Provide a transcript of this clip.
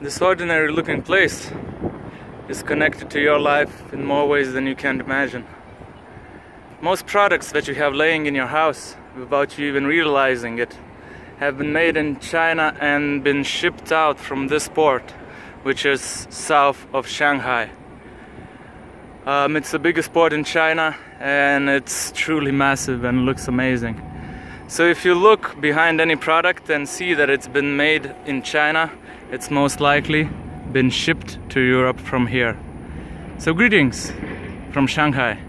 This ordinary looking place is connected to your life in more ways than you can imagine. Most products that you have laying in your house, without you even realizing it, have been made in China and been shipped out from this port, which is south of Shanghai. Um, it's the biggest port in China and it's truly massive and looks amazing. So if you look behind any product and see that it's been made in China, it's most likely been shipped to Europe from here. So greetings from Shanghai.